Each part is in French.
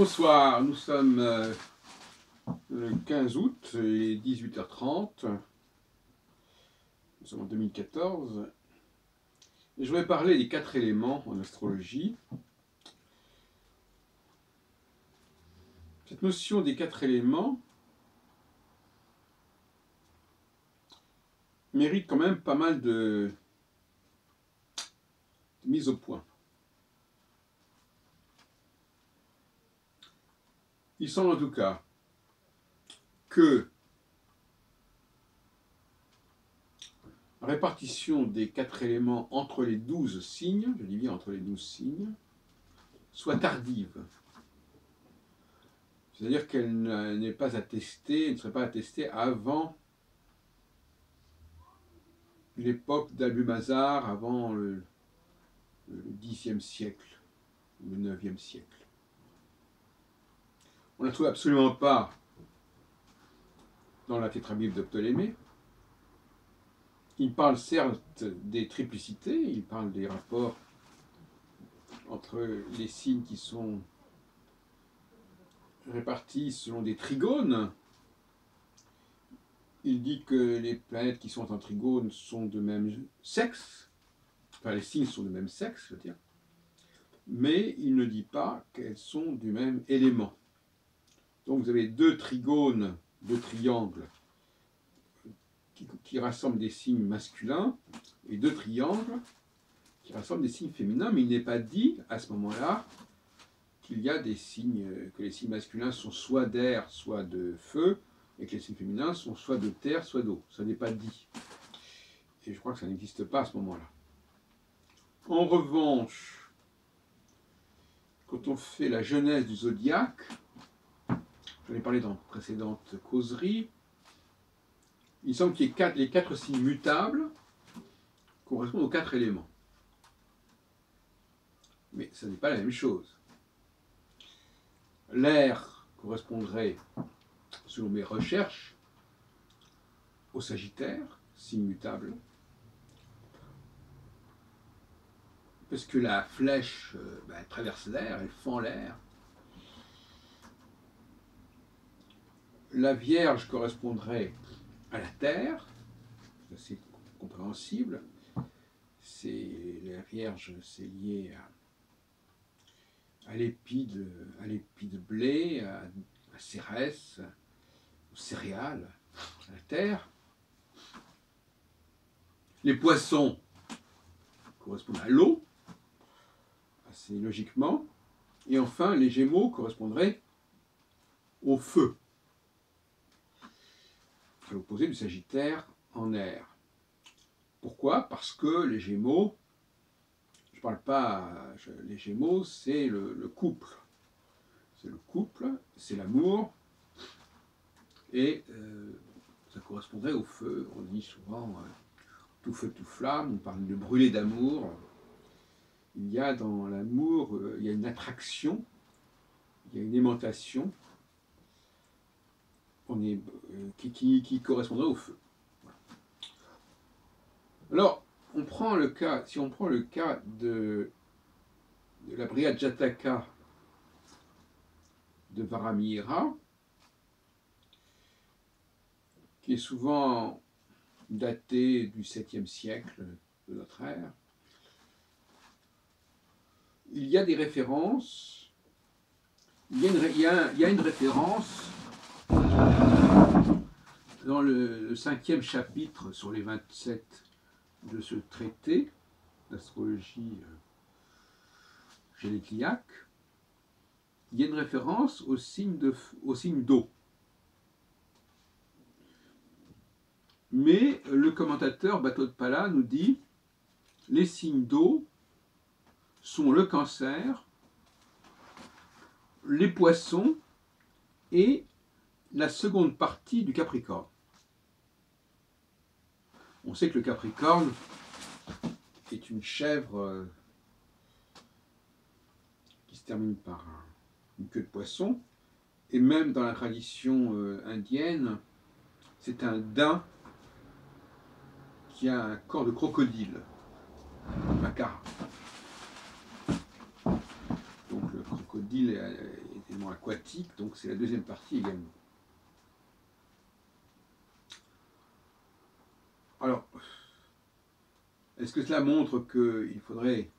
Bonsoir, nous sommes euh, le 15 août, est 18h30. Nous sommes en 2014. Et je voudrais parler des quatre éléments en astrologie. Cette notion des quatre éléments mérite quand même pas mal de mise au point. Il semble en tout cas que la répartition des quatre éléments entre les douze signes, je dis bien entre les douze signes, soit tardive. C'est-à-dire qu'elle n'est pas attestée, ne serait pas attestée avant l'époque d'Albumazar, avant le, Xe siècle, le IXe siècle. On ne la trouve absolument pas dans la tétrabible de Ptolémée. Il parle certes des triplicités, il parle des rapports entre les signes qui sont répartis selon des trigones. Il dit que les planètes qui sont en trigone sont de même sexe, enfin les signes sont de même sexe, je veux dire, mais il ne dit pas qu'elles sont du même élément. Donc vous avez deux trigones, deux triangles qui, rassemblent des signes masculins et deux triangles qui rassemblent des signes féminins, mais il n'est pas dit à ce moment-là qu'il y a des signes, que les signes masculins sont soit d'air, soit de feu, et que les signes féminins sont soit de terre, soit d'eau. Ça n'est pas dit. Et je crois que ça n'existe pas à ce moment-là. En revanche, quand on fait la genèse du zodiaque, j'en ai parlé dans précédentes causeries, il semble que les quatre, les quatre signes mutables correspondent aux quatre éléments. Mais ce n'est pas la même chose. L'air correspondrait, selon mes recherches, au Sagittaire, signe mutable, parce que la flèche euh, ben, traverse l'air, elle fend l'air, la Vierge correspondrait à la Terre, c'est compréhensible. La Vierge, c'est lié à, à l'épi de, blé, à, à Cérès, aux céréales, à la terre. Les poissons correspondent à l'eau, assez logiquement. Et enfin, les Gémeaux correspondraient au feu à l'opposé du Sagittaire en air. Pourquoi? Parce que les Gémeaux, je ne parle pas, les Gémeaux, c'est le, couple. C'est le couple, c'est l'amour, et euh, ça correspondrait au feu. On dit souvent euh, tout feu, tout flamme, on parle de brûler d'amour. Il y a dans l'amour, euh, il y a une attraction, il y a une aimantation, euh, qui, correspondrait au feu. Alors, prend le cas, si on prend le cas de, la Brigade Jataka de Varamihira, qui est souvent daté du 7e siècle de notre ère, il y a des références, il y a une référence dans le, cinquième chapitre sur les 27 de ce traité d'astrologie euh, il y a une référence au signe d'eau. Mais le commentateur Bateau de Pala nous dit les signes d'eau sont le cancer, les poissons et la seconde partie du Capricorne. On sait que le Capricorne est une chèvre euh, qui se termine par une queue de poisson, et même dans la tradition euh, indienne, c'est un daim qui a un corps de crocodile, Makara. Donc le crocodile est élément aquatique, donc c'est la deuxième partie également. Alors, est-ce que cela montre qu'il faudrait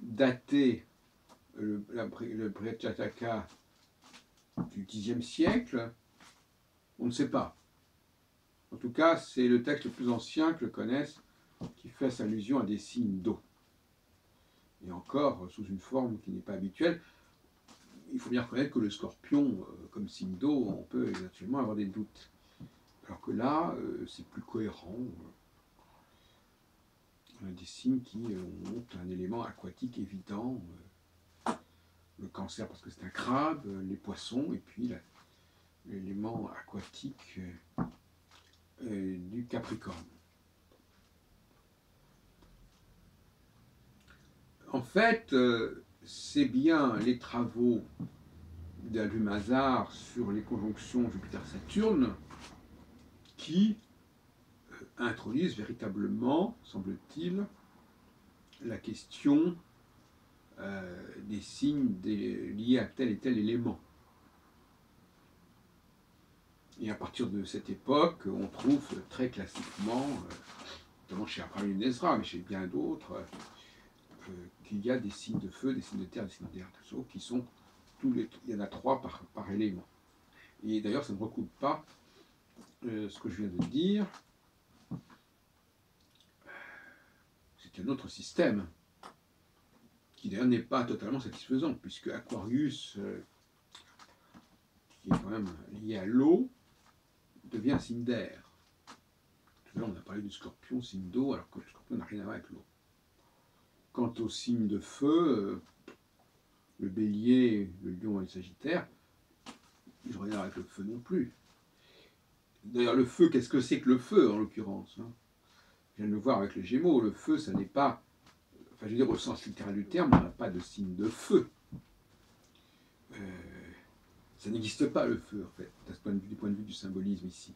dater le, Priyachataka du Xe siècle? On ne sait pas. En tout cas, c'est le texte le plus ancien que le connaisse qui fait allusion à des signes d'eau. Et encore, sous une forme qui n'est pas habituelle. Il faut bien reconnaître que le scorpion, euh, comme signe d'eau, on peut éventuellement avoir des doutes. Alors que là, euh, c'est plus cohérent. On a des signes qui euh, montrent un élément aquatique évident. Le cancer parce que c'est un crabe, les poissons, et puis l'élément aquatique du Capricorne. En fait, euh, c'est bien les travaux d'Albumazar sur les conjonctions Jupiter-Saturne qui euh, introduisent véritablement, semble-t-il, la question euh, des signes liés à tel et tel élément. Et à partir de cette époque, on trouve très classiquement, notamment chez Abraham Ezra, mais chez bien d'autres, qu'il y a des signes de feu, des signes de terre, des signes d'air, qui sont tous les. Il y en a trois par élément. Et d'ailleurs, ça ne recoupe pas euh, ce que je viens de dire. C'est un autre système qui d'ailleurs n'est pas totalement satisfaisant, puisque Aquarius, euh, qui est quand même lié à l'eau, devient signe d'air. Tout à l'heure, on a parlé du scorpion, signe d'eau, alors que le scorpion n'a rien à voir avec l'eau. Quant au signe de feu, euh, le bélier, le lion et le sagittaire, ils n'ont rien avec le feu non plus. D'ailleurs, le feu, qu'est-ce que c'est que le feu en l'occurrence hein? Je viens de le voir avec les gémeaux. Le feu, ça n'est pas, enfin je veux dire au sens littéral du terme, on n'a pas de signe de feu. Euh, ça n'existe pas le feu en fait, du point de vue du symbolisme ici.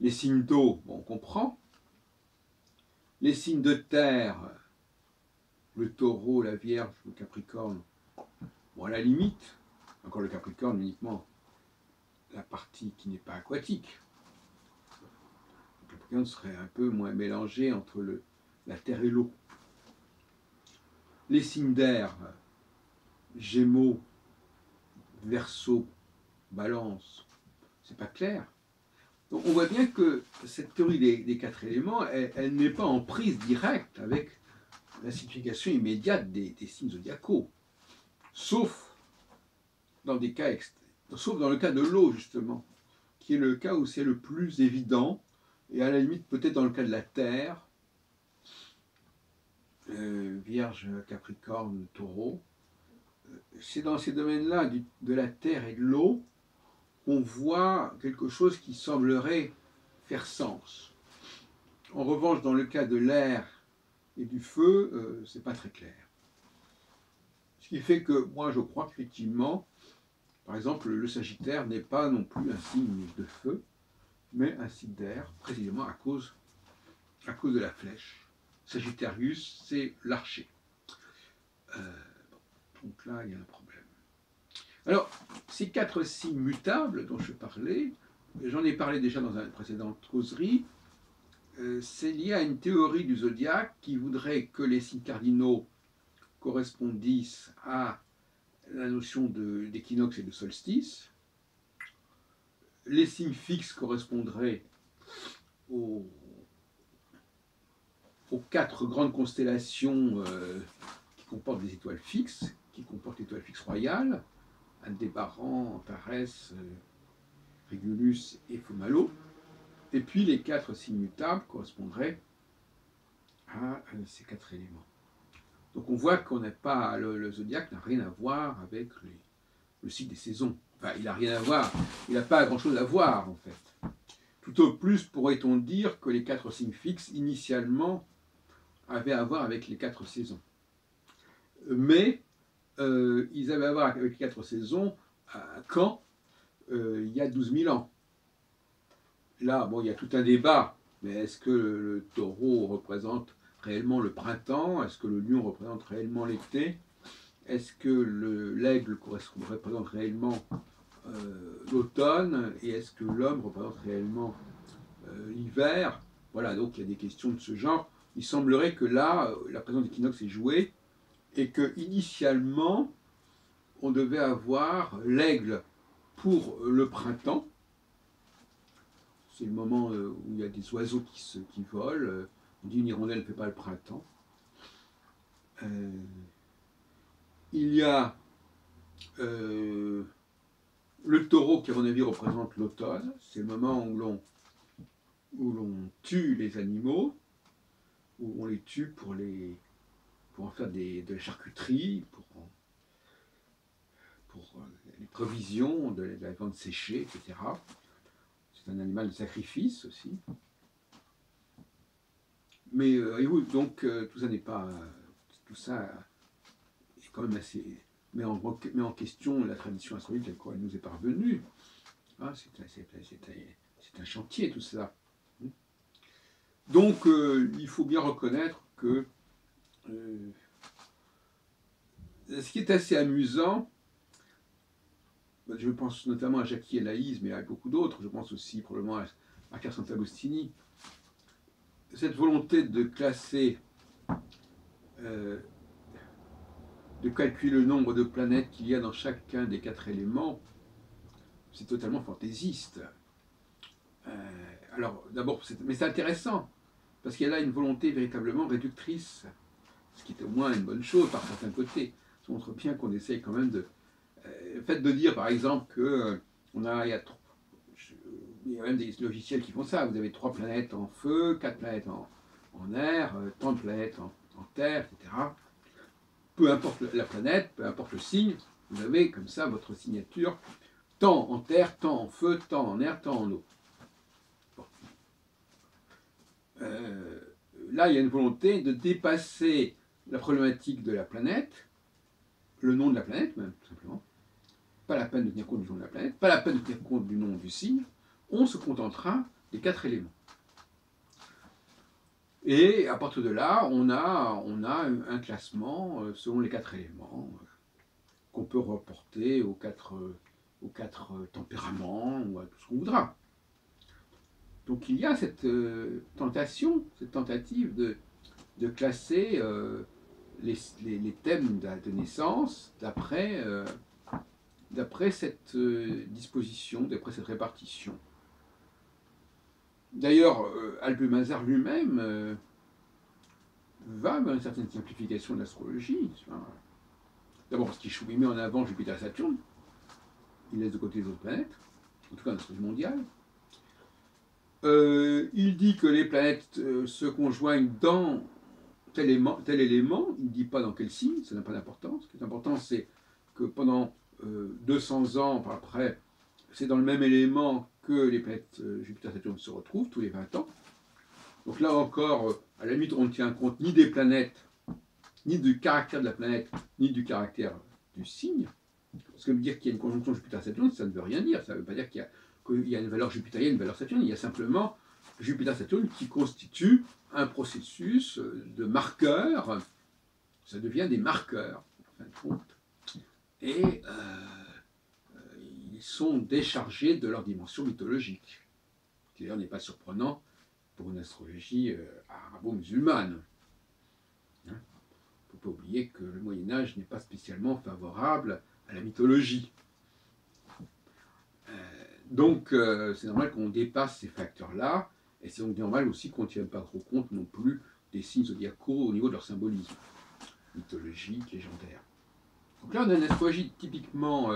Les signes d'eau, on comprend. Les signes de terre, le taureau, la vierge, le capricorne, bon, à la limite, encore le capricorne uniquement la partie qui n'est pas aquatique. Capricorne serait un peu moins mélangé entre le, la terre et l'eau. Les signes d'air, gémeaux, verso, balance, c'est pas clair. Donc on voit bien que cette théorie des, quatre éléments, elle n'est pas en prise directe avec la signification immédiate des, signes zodiacaux, sauf dans des cas sauf dans le cas de l'eau justement, qui est le cas où c'est le plus évident, et à la limite peut-être dans le cas de la terre, euh, Vierge, Capricorne, Taureau, euh, c'est dans ces domaines-là de la terre et de l'eau qu'on voit quelque chose qui semblerait faire sens. En revanche, dans le cas de l'air et du feu, euh, c'est pas très clair. Ce qui fait que moi je crois qu'effectivement, par exemple, le Sagittaire n'est pas non plus un signe de feu, mais un signe d'air, précisément à cause, à cause de la flèche. Sagittarius, c'est l'archer. Euh, donc là, il y a un problème. Alors, ces quatre signes mutables dont je parlais, j'en ai parlé déjà dans une précédente causerie, euh, c'est lié à une théorie du zodiaque qui voudrait que les signes cardinaux correspondissent à la notion d'équinoxe et de solstice. Les signes fixes correspondraient aux, quatre grandes constellations euh, qui comportent des étoiles fixes, qui comportent l'étoile fixe royale, Aldébaran, Antares, euh, Régulus et Fomalo. Et puis les quatre signes mutables correspondraient à euh, ces quatre éléments. Donc on voit qu'on n'a pas le, zodiaque n'a rien à voir avec le cycle des saisons. Enfin, il n'a rien à voir, il n'a pas grand-chose à voir en fait. Tout au plus pourrait-on dire que les quatre signes fixes initialement avaient à voir avec les quatre saisons. Mais euh, ils avaient à voir avec les quatre saisons quand euh, il y a 12 000 ans. Là, bon, il y a tout un débat, mais est-ce que le, taureau représente réellement le printemps? Est-ce que le lion représente réellement l'été? Est-ce que l'aigle représente réellement euh, l'automne et est-ce que l'homme représente réellement euh, l'hiver? Voilà, donc il y a des questions de ce genre. Il semblerait que là, euh, la présence d'équinoxe est jouée et que initialement, on devait avoir l'aigle pour le printemps. C'est le moment où il y a des oiseaux qui, volent. On dit une hirondelle ne fait pas le printemps. Il y a le taureau, qui à mon avis représente l'automne, c'est le moment où l'on tue les animaux, où on les tue pour, en faire de la charcuterie, pour, pour les provisions, de, la viande séchée, etc. C'est un animal de sacrifice aussi. Mais euh, donc euh, tout ça n'est pas. Tout ça quand même assez met en, en question la tradition astrologique telle qu'elle nous est parvenue. Ah, c'est un, chantier tout ça. Donc euh, il faut bien reconnaître que euh, ce qui est assez amusant, je pense notamment à Jackie et Laïs, mais à beaucoup d'autres, je pense aussi probablement à, à Sant'Agostini, cette volonté de classer euh, de calculer le nombre de planètes qu'il y a dans chacun des quatre éléments, c'est totalement fantaisiste. Euh, alors, d'abord, mais c'est intéressant, parce qu'il y a là une volonté véritablement réductrice, ce qui est au moins une bonne chose par certains côtés. Ça montre bien qu'on essaye quand même de. Euh, le fait de dire, par exemple, que euh, on a, il, y a, il y a même des logiciels qui font ça. Vous avez trois planètes en feu, quatre planètes en, en air, tant de planètes en terre, etc peu importe la planète, peu importe le signe, vous avez comme ça votre signature, tant en terre, tant en feu, tant en air, tant en eau. Euh, là, il y a une volonté de dépasser la problématique de la planète, le nom de la planète même, tout simplement. Pas la peine de tenir compte du nom de la planète, pas la peine de tenir compte du nom du signe. On se contentera des quatre éléments. Et à partir de là, on a, on a un classement euh, selon les quatre éléments euh, qu'on peut reporter aux quatre, euh, aux quatre tempéraments ou à tout ce qu'on voudra. Donc il y a cette tentation, cette tentative de, de classer les, les, thèmes de, naissance d'après d'après cette disposition, d'après cette répartition. D'ailleurs, euh, Albumazar lui-même euh, va vers une certaine simplification de l'astrologie. D'abord parce qu'il met en avant Jupiter Saturne, il laisse de côté les autres planètes, en tout cas dans l'astrologie mondiale. Euh, il dit que les planètes se conjoignent dans tel élément, il ne dit pas dans quel signe, ça n'a pas d'importance. Ce qui est important, c'est que pendant 200 ans après, c'est dans le même élément que les planètes euh, Jupiter-Saturne se retrouvent tous les 20 ans. Donc là encore, euh, à la limite, on ne tient compte ni des planètes, ni du caractère de la planète, ni du caractère du signe. Parce que dire qu'il y a une conjonction Jupiter-Saturne, ça ne veut rien dire. Ça ne veut pas dire qu'il y, a une valeur jupiterienne, une valeur saturne. Il y a simplement Jupiter-Saturne qui constitue un processus euh, de marqueurs. Ça devient des marqueurs. Et sont déchargés de leur dimension mythologique. Ce qui d'ailleurs n'est pas surprenant pour une astrologie euh, arabo-musulmane. Il ne faut pas oublier que le Moyen Âge n'est pas spécialement favorable à la mythologie. Euh, donc euh, c'est normal qu'on dépasse ces facteurs-là, et c'est donc normal aussi qu'on ne tienne pas trop compte non plus des signes zodiacaux au niveau de leur symbolisme, mythologique, légendaire. Donc là on a une astrologie typiquement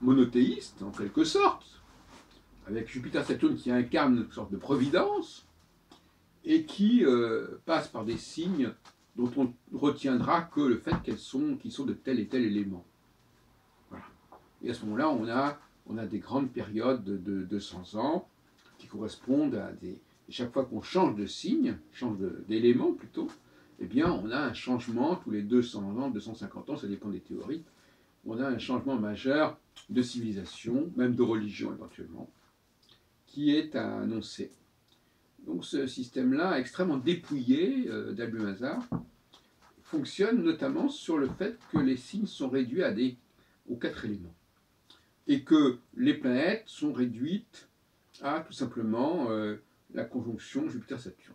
monothéiste, en quelque sorte, avec Jupiter-Saturne qui incarne une sorte de providence, et qui euh, passe par des signes dont on retiendra que le fait qu'elles sont, qu'ils sont de tel et tel élément. Voilà. Et à ce moment-là, on a, on a des grandes périodes de, 200 ans qui correspondent à des... Chaque fois qu'on change de signe, change d'élément plutôt, eh bien, on a un changement tous les 200 ans, 250 ans, ça dépend des théories, on a un changement majeur de civilisation, même de religion éventuellement, qui est annoncé. Donc ce système-là, extrêmement dépouillé euh, d'Albumazar, fonctionne notamment sur le fait que les signes sont réduits à des, aux quatre éléments. Et que les planètes sont réduites à tout simplement euh, la conjonction Jupiter-Saturne.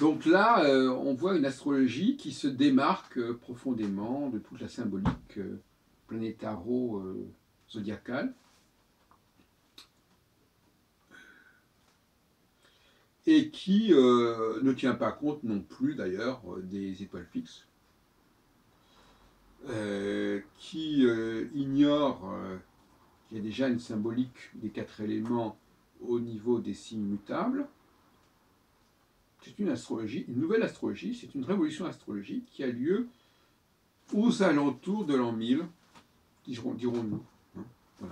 Donc là, euh, on voit une astrologie qui se démarque euh, profondément de toute la symbolique planétaro-zodiacale. et qui euh, ne tient pas compte non plus d'ailleurs euh, des étoiles fixes, euh, qui ignore qu'il y a déjà une symbolique des quatre éléments au niveau des signes mutables. C'est une astrologie, une nouvelle astrologie, c'est une révolution astrologique qui a lieu aux alentours de l'an 1000, dirons-nous. Hein.